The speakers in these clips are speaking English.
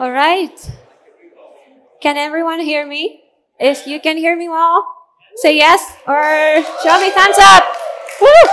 All right. Can everyone hear me? If you can hear me well, say yes or show me thumbs up. Woo!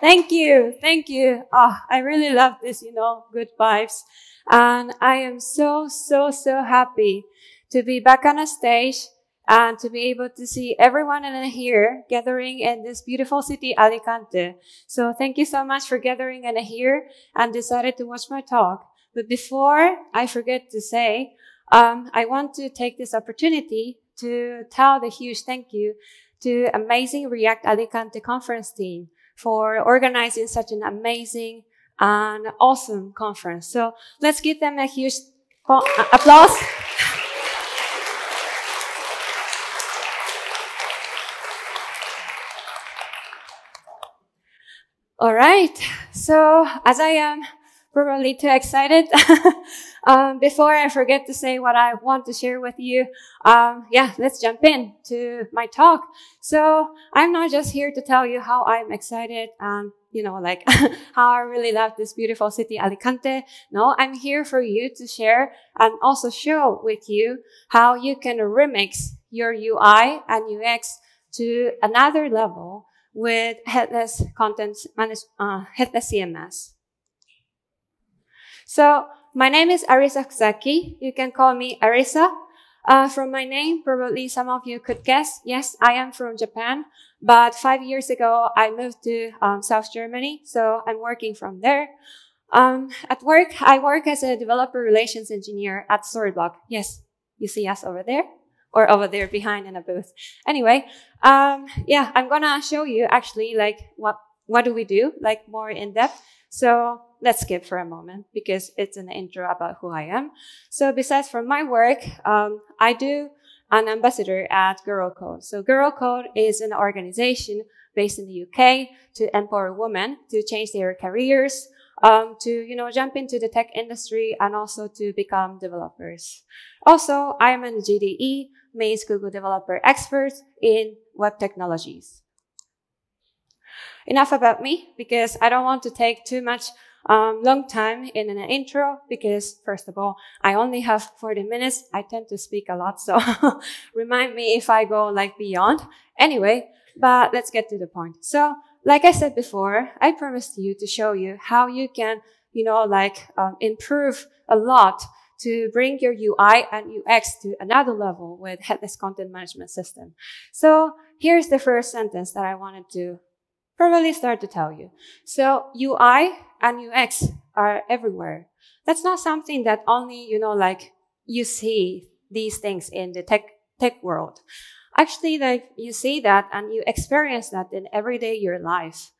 Thank you. Thank you. Oh, I really love this, you know, good vibes. And I am so, so, so happy to be back on a stage and to be able to see everyone in here gathering in this beautiful city, Alicante. So thank you so much for gathering in here and decided to watch my talk. But before I forget to say, um, I want to take this opportunity to tell the huge thank you to amazing React Alicante conference team for organizing such an amazing and awesome conference. So let's give them a huge applause. All right. So as I am probably too excited, um, before I forget to say what I want to share with you, um, yeah, let's jump in to my talk. So I'm not just here to tell you how I'm excited and you know, like how I really love this beautiful city, Alicante. No, I'm here for you to share and also show with you how you can remix your UI and UX to another level with headless content manage, uh, headless CMS. So my name is Arisa Fukuzaki. You can call me Arisa. Uh, from my name, probably some of you could guess. Yes, I am from Japan, but five years ago, I moved to um, South Germany. So I'm working from there. Um, at work, I work as a developer relations engineer at Storyblok. Yes, you see us over there or over there behind in a booth. Anyway, um, yeah, I'm gonna show you actually like what, what do we do, like more in depth. So let's skip for a moment because it's an intro about who I am. So besides from my work, um, I do an ambassador at Girl Code. So Girl Code is an organization based in the UK to empower women to change their careers, um, to, you know, jump into the tech industry and also to become developers. Also, I am a GDE, Maze Google Developer Expert in web technologies. Enough about me because I don't want to take too much um, long time in an intro because first of all, I only have 40 minutes. I tend to speak a lot. So remind me if I go like beyond. Anyway, but let's get to the point. So like I said before, I promised you to show you how you can, you know, like um, improve a lot to bring your UI and UX to another level with headless content management system. So here's the first sentence that I wanted to probably start to tell you. So UI and UX are everywhere. That's not something that only, you know, like you see these things in the tech, tech world. Actually, like you see that and you experience that in everyday your life.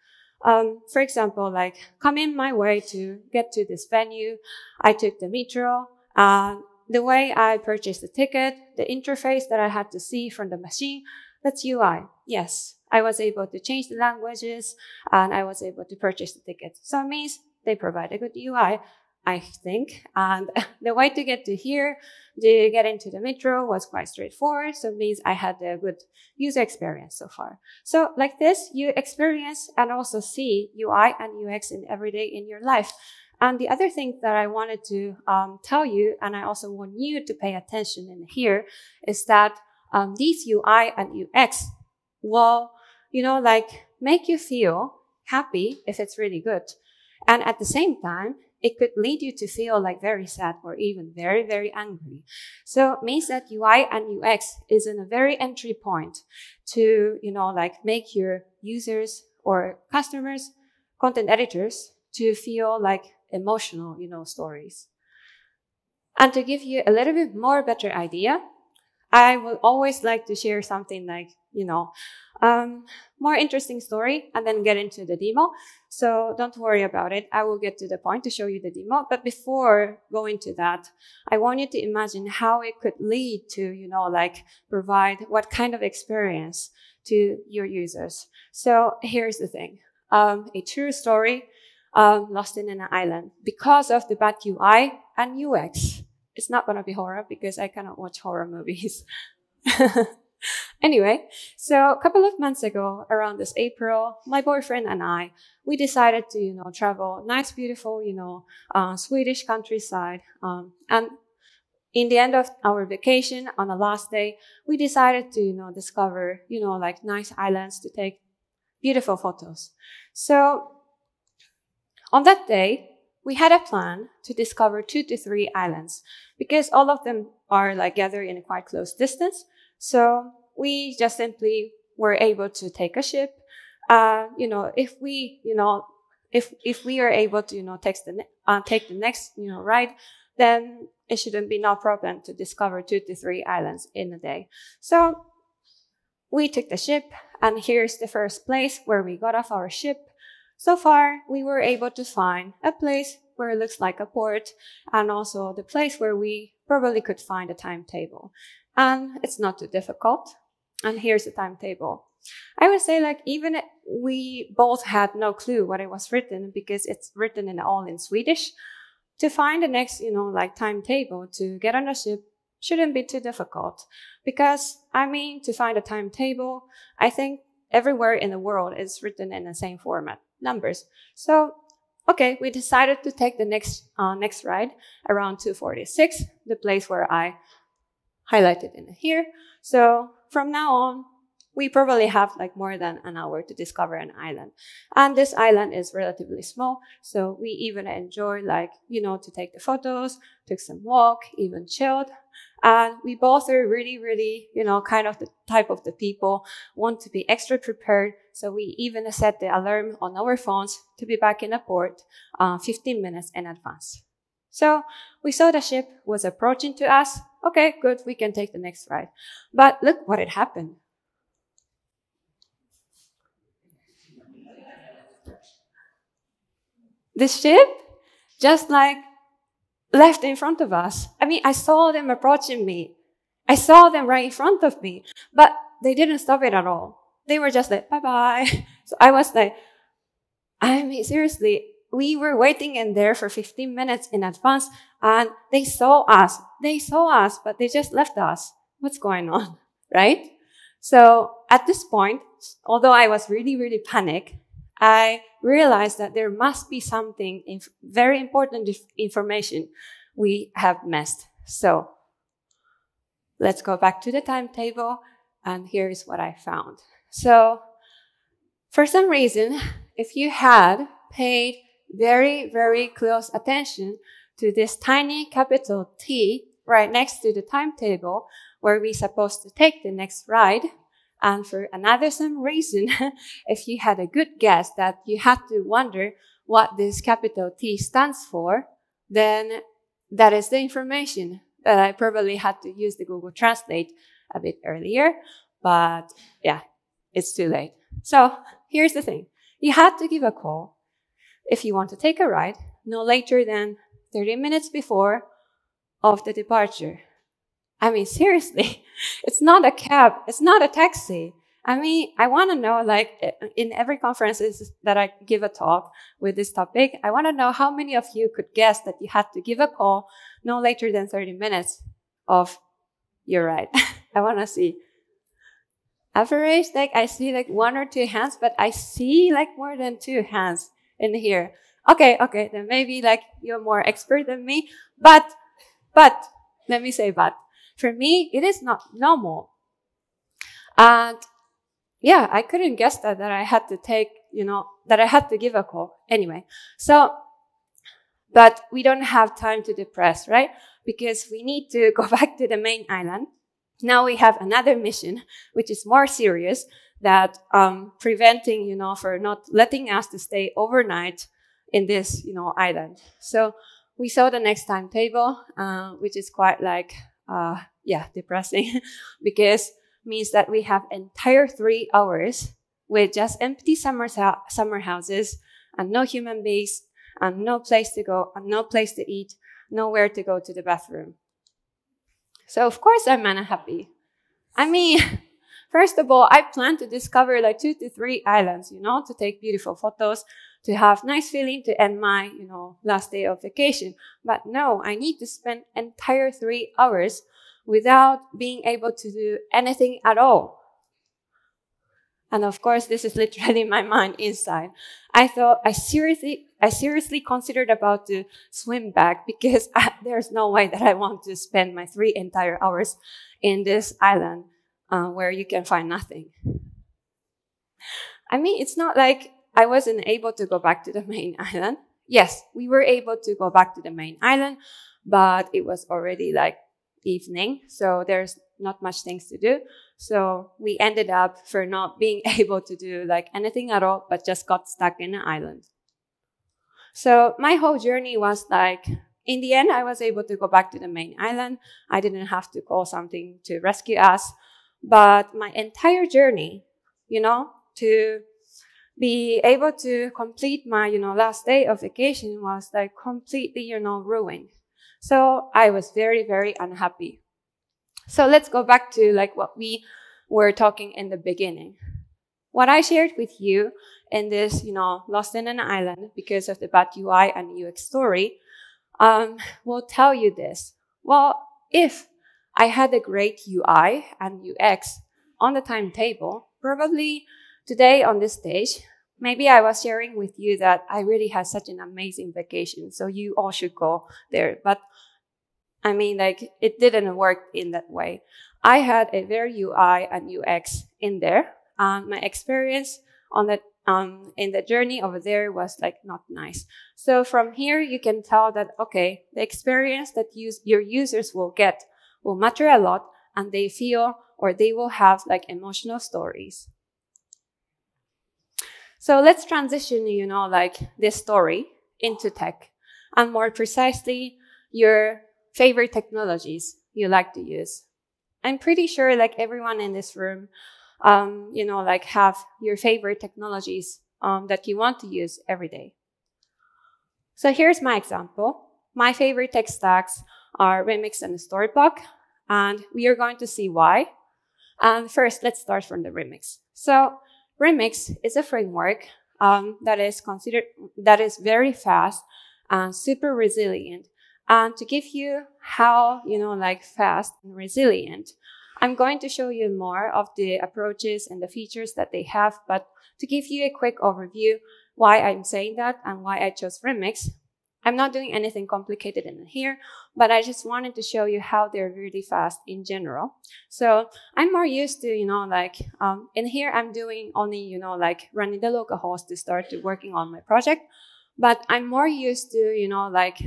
Um, for example, like coming my way to get to this venue, I took the metro. Uh, the way I purchased the ticket, the interface that I had to see from the machine, that's UI. Yes, I was able to change the languages and I was able to purchase the ticket. So it means they provide a good UI, I think. And the way to get to here, to get into the metro was quite straightforward. So it means I had a good user experience so far. So like this, you experience and also see UI and UX in every day in your life. And the other thing that I wanted to um, tell you, and I also want you to pay attention in here, is that um, these UI and UX will you know, like make you feel happy if it's really good. And at the same time, it could lead you to feel like very sad or even very, very angry. So it means that UI and UX is in a very entry point to, you know, like make your users or customers, content editors to feel like emotional, you know, stories. And to give you a little bit more better idea, I will always like to share something like, you know, um, more interesting story and then get into the demo. So don't worry about it. I will get to the point to show you the demo. But before going to that, I want you to imagine how it could lead to, you know, like provide what kind of experience to your users. So here's the thing. Um, a true story, um, lost in an island because of the bad UI and UX. It's not going to be horror because I cannot watch horror movies. Anyway, so a couple of months ago, around this April, my boyfriend and I, we decided to, you know, travel nice, beautiful, you know, uh, Swedish countryside. Um, and in the end of our vacation, on the last day, we decided to, you know, discover, you know, like nice islands to take beautiful photos. So on that day, we had a plan to discover two to three islands because all of them are like gathered in a quite close distance. So we just simply were able to take a ship. Uh, you know, if we, you know, if, if we are able to, you know, take the, uh, take the next, you know, ride, then it shouldn't be no problem to discover two to three islands in a day. So we took the ship and here's the first place where we got off our ship. So far, we were able to find a place where it looks like a port and also the place where we probably could find a timetable. And it's not too difficult. And here's the timetable. I would say like even we both had no clue what it was written because it's written in all in Swedish. To find the next, you know, like timetable to get on a ship shouldn't be too difficult because I mean, to find a timetable, I think everywhere in the world is written in the same format, numbers. So, okay, we decided to take the next, uh, next ride around 246, the place where I highlighted in here. So from now on, we probably have like more than an hour to discover an island. And this island is relatively small. So we even enjoy like, you know, to take the photos, took some walk, even chilled. And we both are really, really, you know, kind of the type of the people want to be extra prepared. So we even set the alarm on our phones to be back in the port uh, 15 minutes in advance. So we saw the ship was approaching to us. Okay, good. We can take the next ride. But look what had happened. The ship just like left in front of us. I mean, I saw them approaching me. I saw them right in front of me, but they didn't stop it at all. They were just like, bye bye. So I was like, I mean, seriously, we were waiting in there for 15 minutes in advance and they saw us. They saw us, but they just left us. What's going on? Right? So at this point, although I was really, really panicked, I realized that there must be something inf- very important information we have missed. So let's go back to the timetable and here's what I found. So for some reason, if you had paid very, very close attention to this tiny capital T right next to the timetable where we're supposed to take the next ride. And for another some reason, if you had a good guess that you had to wonder what this capital T stands for, then that is the information that I probably had to use the Google Translate a bit earlier. But yeah, it's too late. So here's the thing. You had to give a call if you want to take a ride no later than 30 minutes before of the departure. I mean, seriously, it's not a cab. It's not a taxi. I mean, I want to know, like, in every conference that I give a talk with this topic, I want to know how many of you could guess that you had to give a call no later than 30 minutes of your ride. I want to see. Average, like, I see like one or two hands, but I see like more than two hands in here. Okay, okay, then maybe like you're more expert than me, but, but, let me say but. For me, it is not normal. And yeah, I couldn't guess that, that I had to take, you know, that I had to give a call. Anyway, so, but we don't have time to depress, right? Because we need to go back to the main island. Now we have another mission, which is more serious, that um, preventing, you know, for not letting us to stay overnight in this, you know, island. So we saw the next timetable, uh, which is quite like, uh, yeah, depressing because means that we have entire three hours with just empty summer, summer houses and no human beings and no place to go and no place to eat, nowhere to go to the bathroom. So of course I'm unhappy. I mean, First of all, I plan to discover like two to three islands, you know, to take beautiful photos, to have nice feeling to end my, you know, last day of vacation. But no, I need to spend entire three hours without being able to do anything at all. And of course, this is literally my mind inside. I thought I seriously, I seriously considered about to swim back because I, there's no way that I want to spend my three entire hours in this island uh, where you can find nothing. I mean, it's not like I wasn't able to go back to the main island. Yes, we were able to go back to the main island, but it was already like evening. So there's not much things to do. So we ended up for not being able to do like anything at all, but just got stuck in an island. So my whole journey was like, in the end, I was able to go back to the main island. I didn't have to call something to rescue us. But my entire journey, you know, to be able to complete my, you know, last day of vacation was like completely, you know, ruined. So I was very, very unhappy. So let's go back to like what we were talking in the beginning. What I shared with you in this, you know, Lost in an Island because of the bad UI and UX story, um, will tell you this. Well, if I had a great UI and UX on the timetable, probably today on this stage, maybe I was sharing with you that I really had such an amazing vacation. So you all should go there. But I mean, like, it didn't work in that way. I had a very UI and UX in there. Um, my experience on that, um, in the journey over there was like not nice. So from here, you can tell that, okay, the experience that use, your users will get will matter a lot and they feel or they will have like emotional stories. So let's transition, you know, like this story into tech and more precisely your favorite technologies you like to use. I'm pretty sure like everyone in this room, um, you know, like have your favorite technologies um, that you want to use every day. So here's my example. My favorite tech stacks are Remix and Storyblok, and we are going to see why. And first, let's start from the Remix. So Remix is a framework um, that is considered that is very fast and super resilient and to give you how, you know, like fast and resilient, I'm going to show you more of the approaches and the features that they have. But to give you a quick overview, why I'm saying that and why I chose Remix, I'm not doing anything complicated in here, but I just wanted to show you how they're really fast in general. So I'm more used to, you know, like, um, in here, I'm doing only, you know, like running the local host to start to working on my project. But I'm more used to, you know, like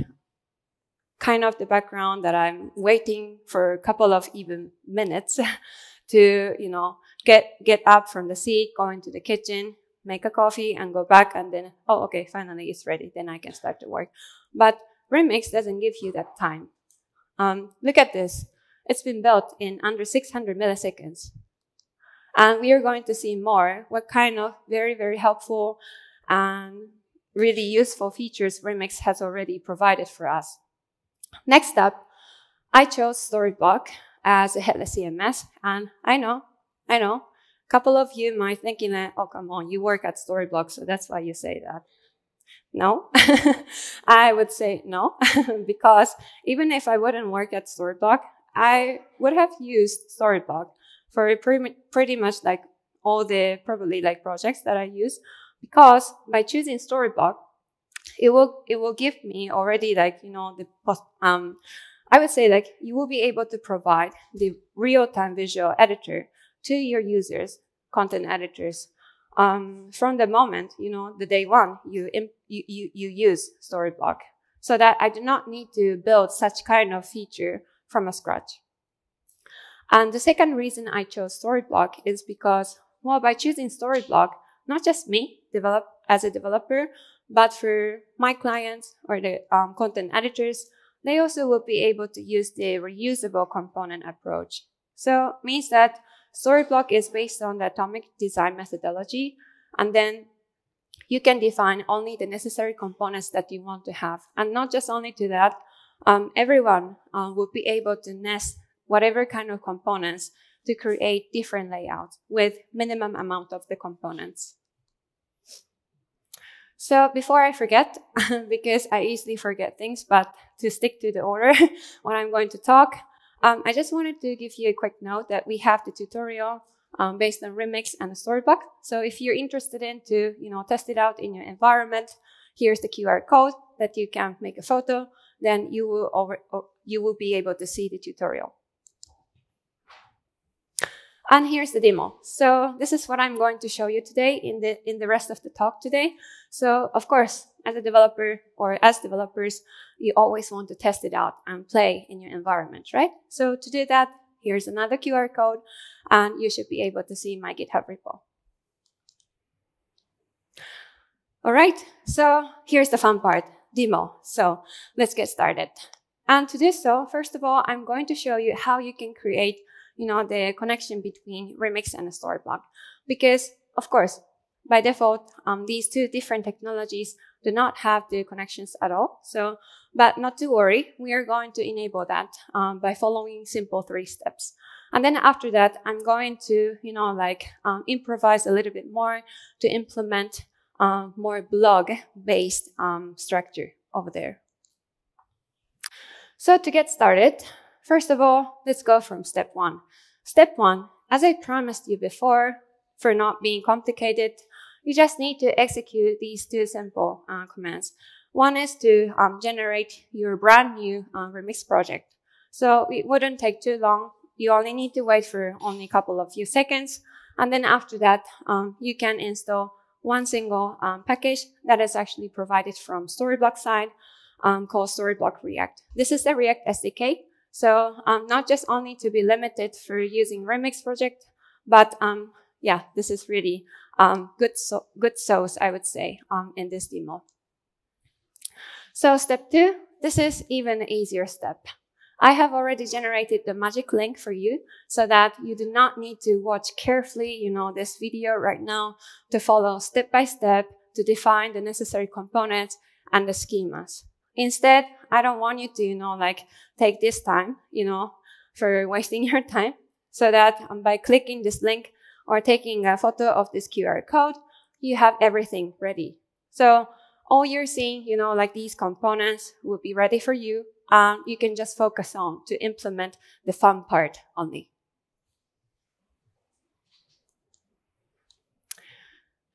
kind of the background that I'm waiting for a couple of even minutes to, you know, get, get up from the seat, go into the kitchen, make a coffee and go back and then, oh, okay, finally it's ready. Then I can start to work. But Remix doesn't give you that time. Um, look at this. It's been built in under 600 milliseconds. And we are going to see more what kind of very, very helpful and really useful features Remix has already provided for us. Next up, I chose Storyblok as a headless CMS. And I know, I know, a couple of you might thinking that, oh, come on, you work at Storyblok, so that's why you say that. No, I would say no, because even if I wouldn't work at Storyblok, I would have used Storyblok for pretty, pretty much like all the probably like projects that I use, because by choosing Storyblok, it will it will give me already like you know the um I would say like you will be able to provide the real-time visual editor to your users, content editors, um, from the moment you know the day one you you you, you use Storyblok, so that I do not need to build such kind of feature from a scratch. And the second reason I chose Storyblok is because well by choosing Storyblok, not just me develop as a developer, but for my clients or the um, content editors, they also will be able to use the reusable component approach. So means that Storyblok is based on the atomic design methodology, and then you can define only the necessary components that you want to have. And not just only to that, um, everyone uh, will be able to nest whatever kind of components to create different layouts with minimum amount of the components. So before I forget, because I easily forget things, but to stick to the order when I'm going to talk, um, I just wanted to give you a quick note that we have the tutorial um, based on Remix and Storyblok. So if you're interested in to, you know, test it out in your environment, here's the QR code that you can make a photo, then you will over, you will be able to see the tutorial. And here's the demo. So this is what I'm going to show you today in the, in the rest of the talk today. So of course, as a developer or as developers, you always want to test it out and play in your environment, right? So to do that, here's another QR code and you should be able to see my GitHub repo. All right. So here's the fun part, demo. So let's get started. And to do so, first of all, I'm going to show you how you can create you know, the connection between Remix and Storyblok. Because, of course, by default, um, these two different technologies do not have the connections at all. So, but not to worry, we are going to enable that um, by following simple three steps. And then after that, I'm going to, you know, like um, improvise a little bit more to implement um, more blog-based um, structure over there. So to get started, First of all, let's go from step one. Step one, as I promised you before, for not being complicated, you just need to execute these two simple uh, commands. One is to um, generate your brand new uh, remix project. So it wouldn't take too long. You only need to wait for only a couple of few seconds. And then after that, um, you can install one single um, package that is actually provided from Storyblok side um, called Storyblok React. This is the React SDK. So um, not just only to be limited for using Remix project, but um, yeah, this is really um, good so good source, I would say, um, in this demo. So step two, this is even easier step. I have already generated the magic link for you so that you do not need to watch carefully, you know, this video right now to follow step by step to define the necessary components and the schemas. Instead, I don't want you to, you know, like take this time, you know, for wasting your time so that um, by clicking this link or taking a photo of this QR code, you have everything ready. So all you're seeing, you know, like these components will be ready for you. Um, you can just focus on to implement the fun part only.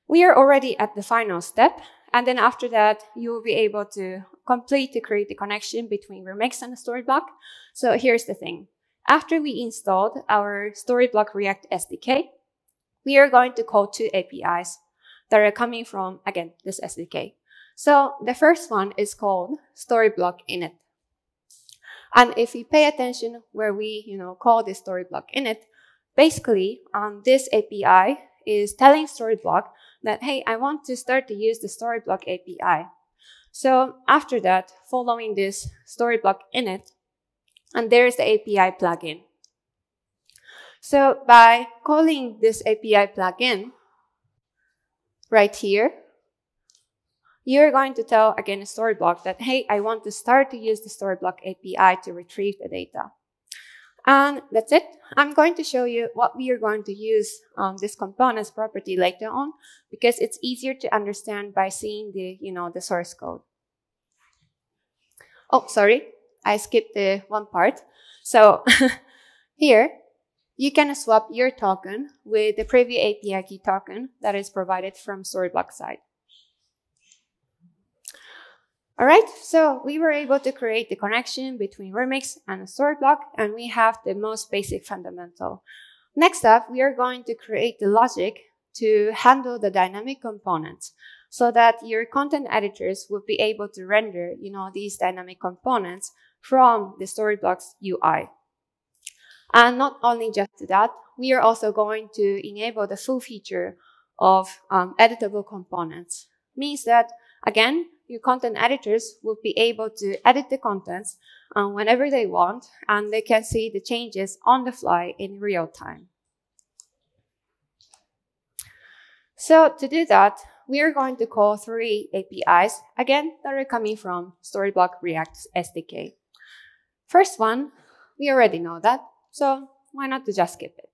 We are already at the final step. And then after that, you will be able to complete to create the connection between Remix and the Storyblok. So here's the thing. After we installed our Storyblok React SDK, we are going to call two APIs that are coming from, again, this SDK. So the first one is called Storyblok init. And if we pay attention where we, you know, call this Storyblok init, basically, um, this API is telling Storyblok that, hey, I want to start to use the Storyblok API. So after that, following this Storyblok init, and there's the API plugin. So by calling this API plugin right here, you're going to tell again a Storyblok that, hey, I want to start to use the Storyblok API to retrieve the data. And that's it. I'm going to show you what we are going to use this components property later on because it's easier to understand by seeing the, you know, the source code. Oh, sorry. I skipped the one part. So here, you can swap your token with the preview API key token that is provided from Storyblok side. All right, so we were able to create the connection between Remix and Storyblok, and we have the most basic fundamental. Next up, we are going to create the logic to handle the dynamic components so that your content editors will be able to render, you know, these dynamic components from the Storyblok's UI. And not only just that, we are also going to enable the full feature of um, editable components. Means that, again, your content editors will be able to edit the contents um, whenever they want, and they can see the changes on the fly in real time. So to do that, we are going to call three APIs, again, that are coming from Storyblok React SDK. First one, we already know that, so why not to just skip it?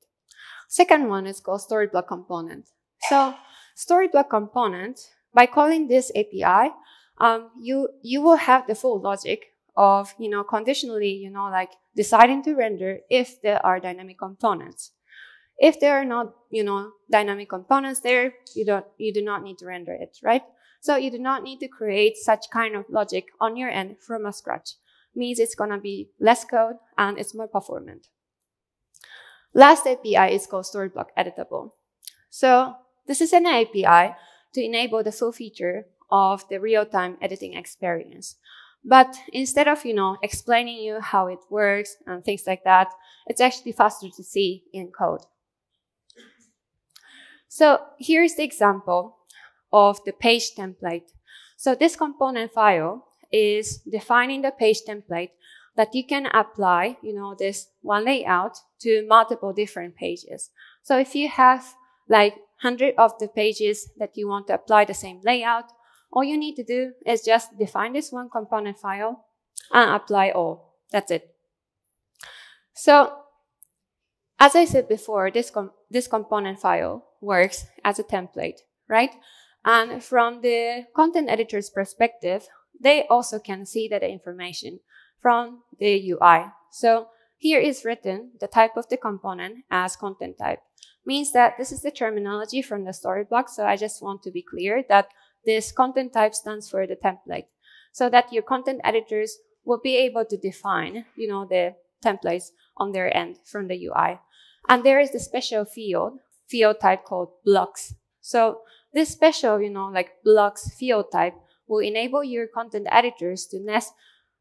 Second one is called Storyblok Component. So Storyblok Component, by calling this API, um, you, you will have the full logic of, you know, conditionally, you know, like deciding to render if there are dynamic components. If there are not, you know, dynamic components there, you don't, you do not need to render it, right? So you do not need to create such kind of logic on your end from a scratch. Means it's gonna be less code and it's more performant. Last API is called Storyblok Editable. So this is an API to enable the full feature of the real-time editing experience. But instead of, you know, explaining you how it works and things like that, it's actually faster to see in code. So here's the example of the page template. So this component file is defining the page template that you can apply, you know, this one layout to multiple different pages. So if you have like 100 of the pages that you want to apply the same layout, all you need to do is just define this one component file and apply all. That's it. So, as I said before, this, com this component file works as a template, right? And from the content editor's perspective, they also can see that information from the UI. So here is written the type of the component as content type. Means that this is the terminology from the Storyblok. So I just want to be clear that this content type stands for the template so that your content editors will be able to define, you know, the templates on their end from the UI. And there is the special field, field type called blocks. So this special, you know, like blocks field type will enable your content editors to nest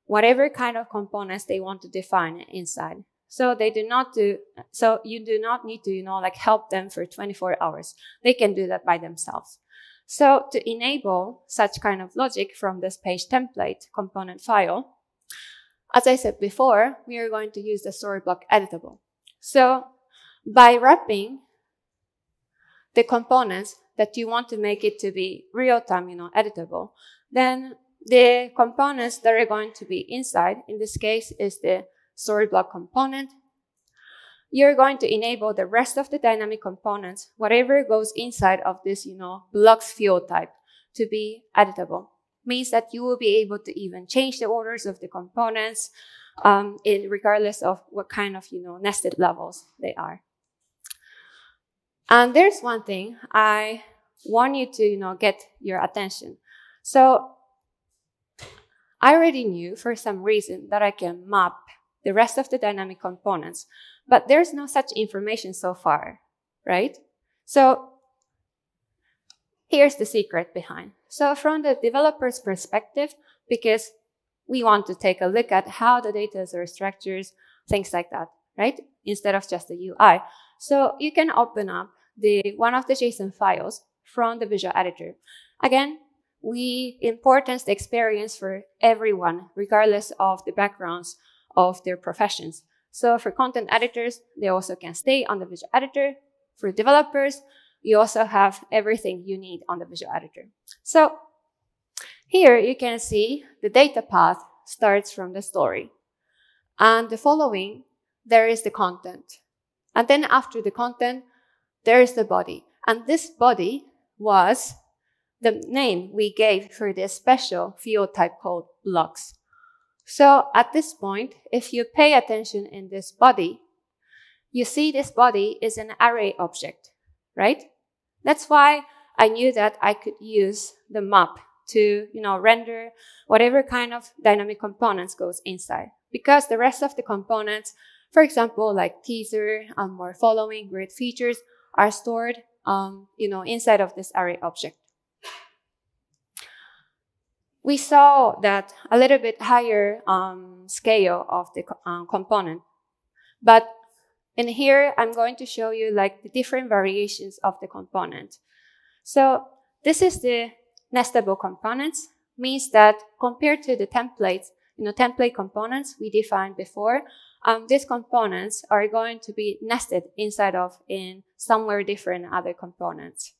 whatever kind of components they want to define inside. So they do not do, so you do not need to, you know, like help them for 24 hours. They can do that by themselves. So to enable such kind of logic from this page template component file, as I said before, we are going to use the Storyblok editable. So by wrapping the components that you want to make it to be real-time, you know, editable, then the components that are going to be inside, in this case, is the Storyblok component. You're going to enable the rest of the dynamic components, whatever goes inside of this, you know, blocks field type to be editable. Means that you will be able to even change the orders of the components, um, in, regardless of what kind of, you know, nested levels they are. And there's one thing I want you to, you know, get your attention. So I already knew for some reason that I can map the rest of the dynamic components, but there's no such information so far, right? So here's the secret behind. So from the developer's perspective, because we want to take a look at how the data are structured, things like that, right? Instead of just the UI. So you can open up the one of the JSON files from the visual editor. Again, we importance the experience for everyone, regardless of the backgrounds of their professions. So for content editors, they also can stay on the visual editor. For developers, you also have everything you need on the visual editor. So here you can see the data path starts from the story. And the following, there is the content. And then after the content, there is the body. And this body was the name we gave for this special field type called blocks. So at this point, if you pay attention in this body, you see this body is an array object, right? That's why I knew that I could use the map to, you know, render whatever kind of dynamic components goes inside. Because the rest of the components, for example, like teaser and more following grid features are stored, um, you know, inside of this array object we saw that a little bit higher um, scale of the um, component. But in here, I'm going to show you like the different variations of the component. So this is the nestable components, means that compared to the templates, you know, template components we defined before, um, these components are going to be nested inside of in somewhere different other components.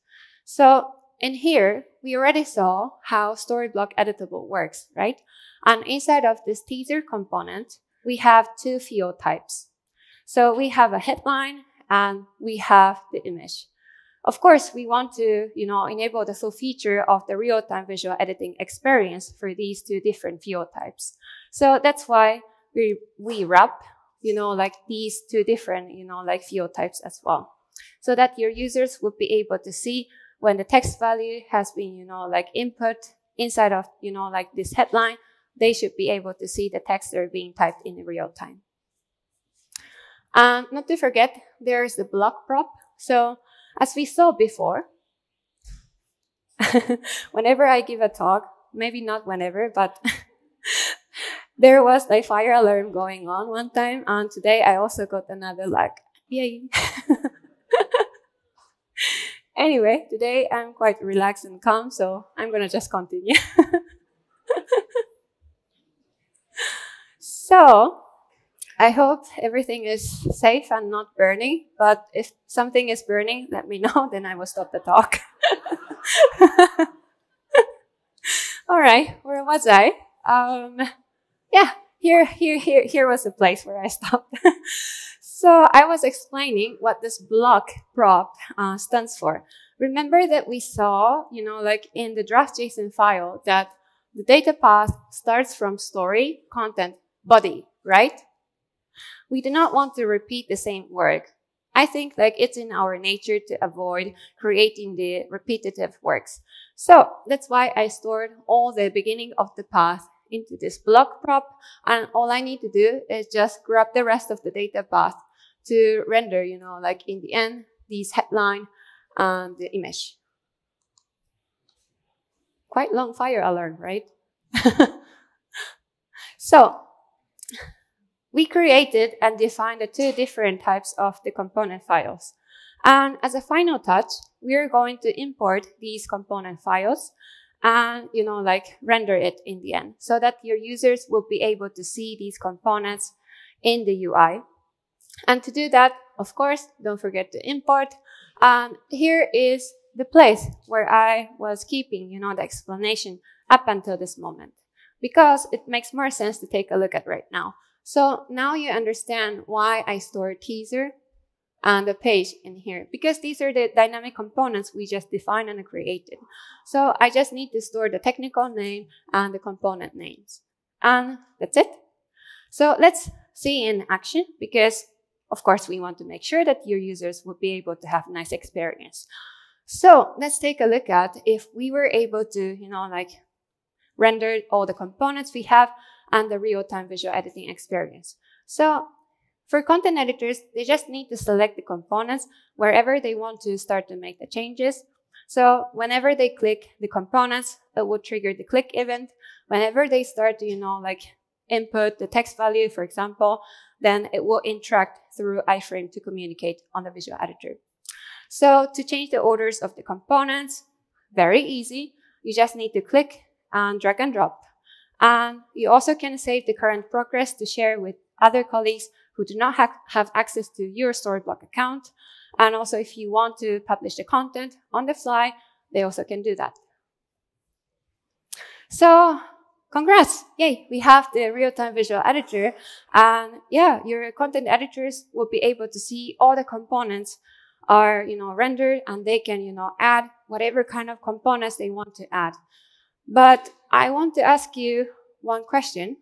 So in here, we already saw how Storyblok Editable works, right? And inside of this teaser component, we have two field types. So we have a headline and we have the image. Of course, we want to, you know, enable the full feature of the real-time visual editing experience for these two different field types. So that's why we, we wrap, you know, like these two different, you know, like field types as well. so that your users would be able to see when the text value has been, you know, like input inside of, you know, like this headline, they should be able to see the text that are being typed in real time. And not to forget, there is the block prop. So as we saw before, whenever I give a talk, maybe not whenever, but there was a fire alarm going on one time. And today I also got another like, yay. anyway, today I'm quite relaxed and calm, so I'm gonna just continue. so, I hope everything is safe and not burning, but if something is burning, let me know, then I will stop the talk. All right, where was I? Um, yeah, here, here, here, here was the place where I stopped. So I was explaining what this block prop uh, stands for. Remember that we saw, you know, like in the draft JSON file that the data path starts from story, content, body, right? We do not want to repeat the same work. I think like it's in our nature to avoid creating the repetitive works. So that's why I stored all the beginning of the path into this block prop. And all I need to do is just grab the rest of the data path to render, you know, like in the end, these headline and the image. Quite long fire alarm, right? so we created and defined the two different types of the component files. And as a final touch, we're going to import these component files and, you know, like render it in the end so that your users will be able to see these components in the UI. And to do that, of course, don't forget to import. And here is the place where I was keeping, you know, the explanation up until this moment because it makes more sense to take a look at right now. So now you understand why I store teaser and the page in here because these are the dynamic components we just defined and created. So I just need to store the technical name and the component names. And that's it. So let's see in action because of course we want to make sure that your users will be able to have a nice experience. So let's take a look at if we were able to, you know, like render all the components we have and the real-time visual editing experience. So for content editors, they just need to select the components wherever they want to start to make the changes. So whenever they click the components, it will trigger the click event. Whenever they start to, you know, like input the text value, for example, then it will interact through iframe to communicate on the visual editor. So to change the orders of the components, very easy. You just need to click and drag and drop. And you also can save the current progress to share with other colleagues who do not ha have access to your Storyblok account. And also, if you want to publish the content on the fly, they also can do that. So, congrats! Yay, we have the real-time visual editor. And yeah, your content editors will be able to see all the components are, you know, rendered and they can, you know, add whatever kind of components they want to add. But I want to ask you one question.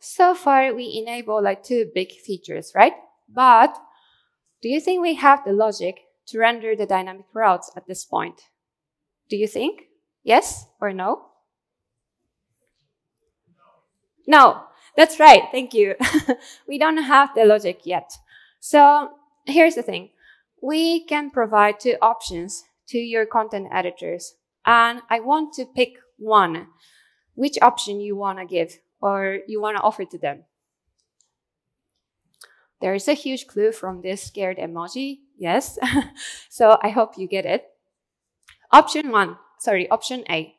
So far, we enable like two big features, right? But do you think we have the logic to render the dynamic routes at this point? Do you think? Yes or no? No, that's right. Thank you. we don't have the logic yet. So here's the thing. We can provide two options to your content editors. And I want to pick one. Which option you want to give? or you want to offer to them. There is a huge clue from this scared emoji. Yes. so I hope you get it. Option one, sorry, option A.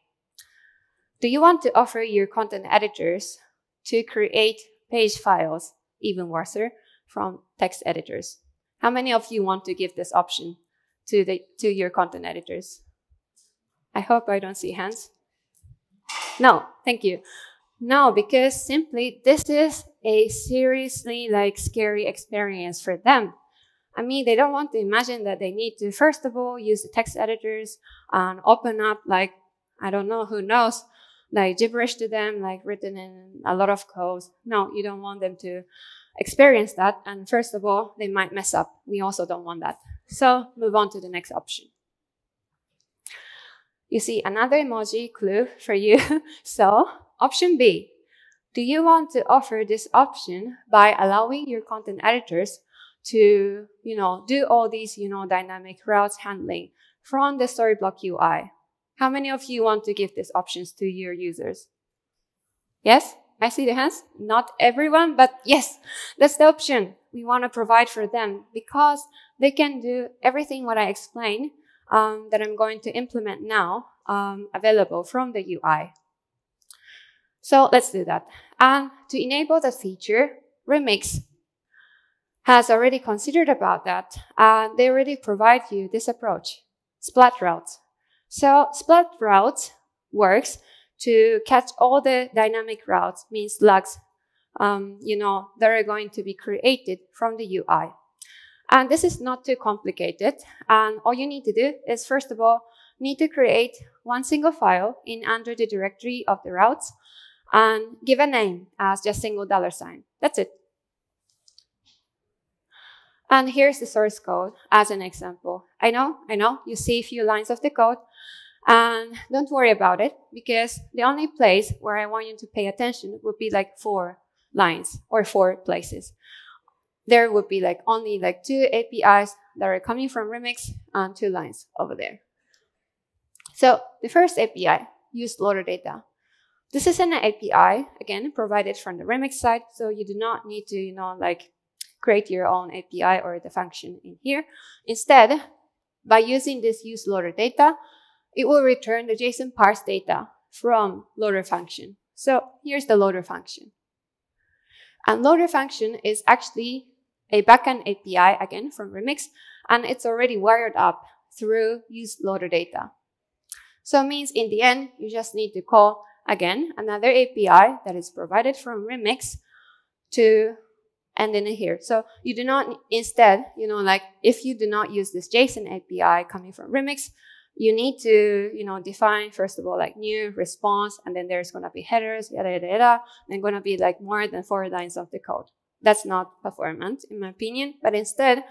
Do you want to offer your content editors to create page files, even worse, from text editors? How many of you want to give this option to the, to your content editors? I hope I don't see hands. No, thank you. No, because simply this is a seriously like scary experience for them. I mean, they don't want to imagine that they need to, first of all, use the text editors and open up like, I don't know, who knows, like gibberish to them, like written in a lot of code. No, you don't want them to experience that. And first of all, they might mess up. We also don't want that. So move on to the next option. You see another emoji clue for you. so option B. Do you want to offer this option by allowing your content editors to, you know, do all these, you know, dynamic routes handling from the Storyblok UI? How many of you want to give these options to your users? Yes? I see the hands. Not everyone, but yes, that's the option we want to provide for them because they can do everything what I explained um, that I'm going to implement now um, available from the UI. So let's do that. And to enable the feature, Remix has already considered about that. And they already provide you this approach, splat routes. So splat routes works to catch all the dynamic routes, means slugs, um, you know, that are going to be created from the UI. And this is not too complicated. And all you need to do is, first of all, need to create one single file in under the directory of the routes and give a name as just single dollar sign. That's it. And here's the source code as an example. I know, I know, you see a few lines of the code, and don't worry about it because the only place where I want you to pay attention would be like four lines or four places. There would be like only like two APIs that are coming from Remix and two lines over there. So the first API, use loader data. This is an API, again, provided from the Remix side, so you do not need to, you know, like create your own API or the function in here. Instead, by using this use loader data, it will return the JSON parse data from loader function. So here's the loader function. And loader function is actually a backend API, again, from Remix, and it's already wired up through use loader data. So it means in the end, you just need to call, again, another API that is provided from Remix to end in here. So you do not, instead, you know, like if you do not use this JSON API coming from Remix, you need to, you know, define first of all like new response, and then there's gonna be headers, yada yada yada, and gonna be like more than four lines of the code. That's not performant in my opinion, but instead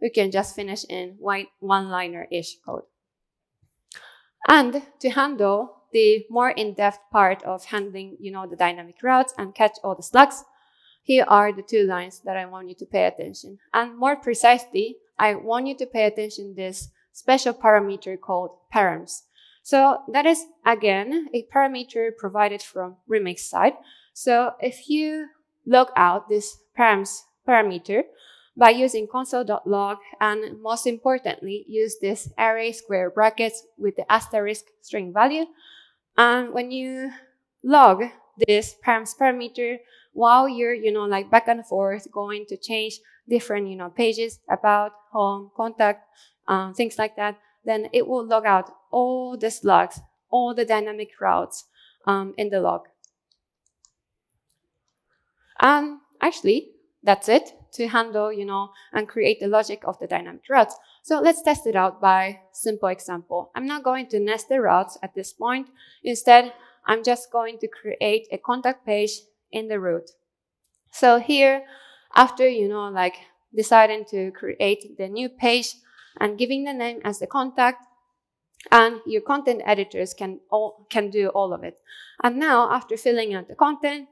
we can just finish in white one-liner-ish code. And to handle the more in-depth part of handling, you know, the dynamic routes and catch all the slugs, here are the two lines that I want you to pay attention. And more precisely, I want you to pay attention this special parameter called params. So that is, again, a parameter provided from Remix side. So if you log out this params parameter by using console.log and most importantly, use this array square brackets with the asterisk string value. And when you log this params parameter while you're, you know, like back and forth going to change different, you know, pages about home, contact, um, things like that, then it will log out all the slugs, all the dynamic routes um, in the log. And actually, that's it to handle, you know, and create the logic of the dynamic routes. So let's test it out by simple example. I'm not going to nest the routes at this point. Instead, I'm just going to create a contact page in the root. So here, after, you know, like deciding to create the new page, and giving the name as the contact and your content editors can all can do all of it. And now after filling out the content,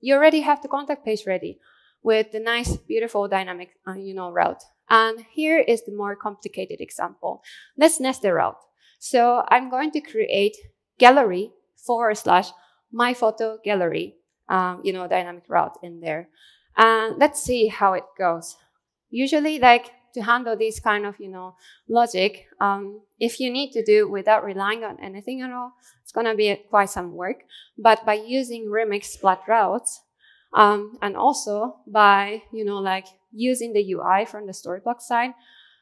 you already have the contact page ready with the nice, beautiful dynamic, uh, you know, route. And here is the more complicated example. Let's nest the route. So I'm going to create gallery forward slash my photo gallery, um, you know, dynamic route in there. And let's see how it goes. Usually, like to handle this kind of, you know, logic, um, if you need to do without relying on anything at all, it's going to be quite some work. But by using Remix flat routes, um, and also by, you know, like using the UI from the Storyblok side,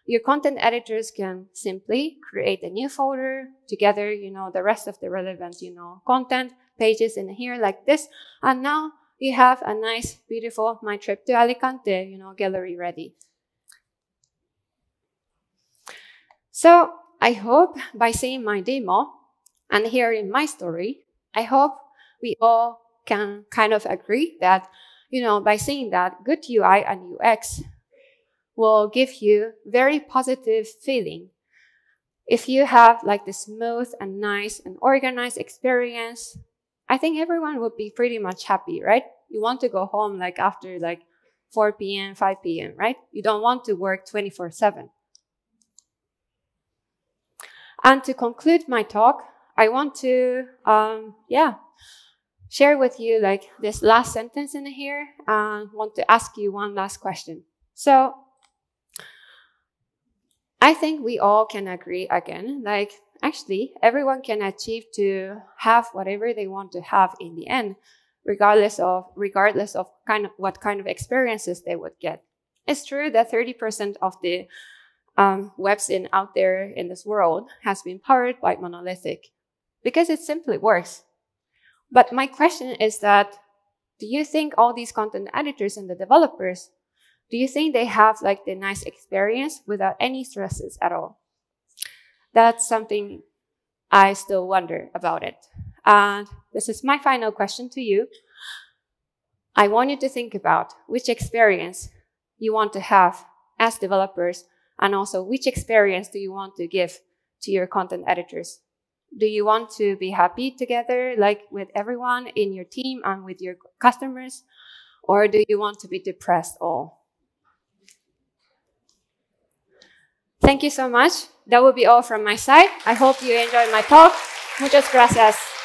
your content editors can simply create a new folder together, you know, the rest of the relevant, you know, content pages in here like this. And now you have a nice, beautiful My Trip to Alicante, you know, gallery ready. So I hope by seeing my demo and hearing my story, I hope we all can kind of agree that you know, by seeing that good UI and UX will give you very positive feeling. If you have like the smooth and nice and organized experience, I think everyone would be pretty much happy, right? You want to go home like after like 4 p.m., 5 p.m., right? You don't want to work 24 7. And to conclude my talk, I want to, um, yeah, share with you like this last sentence in here and want to ask you one last question. So I think we all can agree again, like actually everyone can achieve to have whatever they want to have in the end, regardless of, regardless of kind of what kind of experiences they would get. It's true that 30% of the um, webs in out there in this world has been powered by monolithic because it simply works. But my question is that do you think all these content editors and the developers, do you think they have like the nice experience without any stresses at all? That's something I still wonder about it. And this is my final question to you. I want you to think about which experience you want to have as developers and also which experience do you want to give to your content editors do you want to be happy together, like with everyone in your team and with your customers? Or do you want to be depressed all? Thank you so much. That will be all from my side. I hope you enjoyed my talk. Muchas gracias.